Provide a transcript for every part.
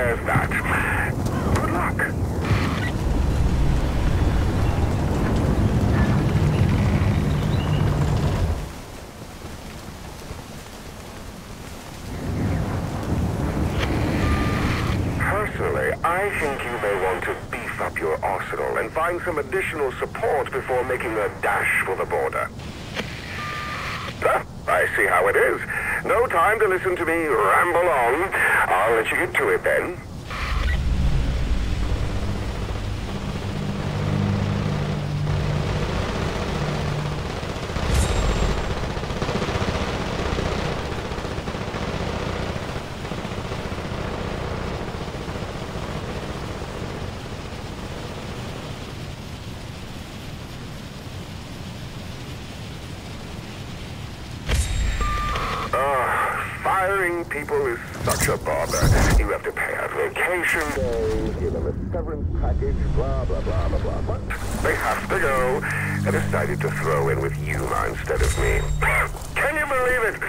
there's that. Good luck. Personally, I think you may want to beef up your arsenal and find some additional support before making a dash for the border. I see how it is. No time to listen to me ramble on. I'll let you get to it then. Firing people is such a bother. You have to pay out vacation days, give them a severance package, blah, blah, blah, blah, blah. But they have to go. I decided to throw in with Yuma instead of me. Can you believe it?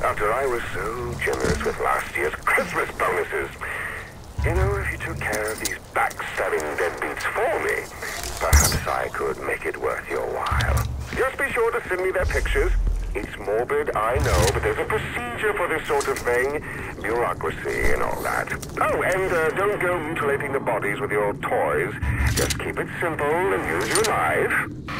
After I was so generous with last year's Christmas bonuses. You know, if you took care of these backstabbing deadbeats for me, perhaps I could make it worth your while. Just be sure to send me their pictures. It's morbid, I know, but there's a procedure for this sort of thing. Bureaucracy and all that. Oh, and uh, don't go mutilating the bodies with your toys. Just keep it simple and use your knife.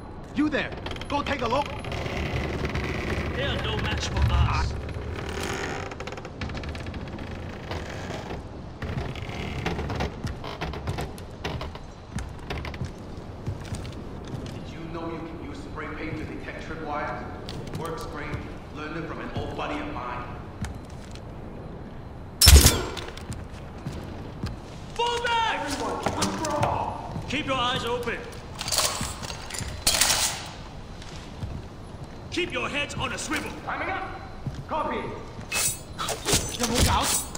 You there. Go take a look. They're no match for us. Did you know you can use spray paint to detect tripwires? Works great. Learned it from an old buddy of mine. Fall back! Keep your eyes open. Keep your heads on a swivel. Timing up. Copy. 有冇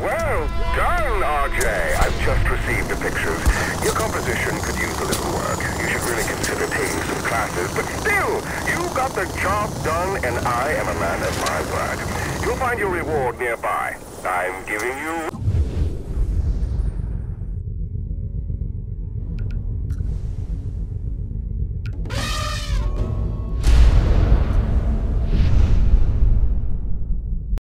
Well done, Ajay. I've just received the pictures. Your composition could use a little work. You should really consider taking some classes. But still, you got the job done, and I am a man of my word. You'll find your reward nearby. I'm giving you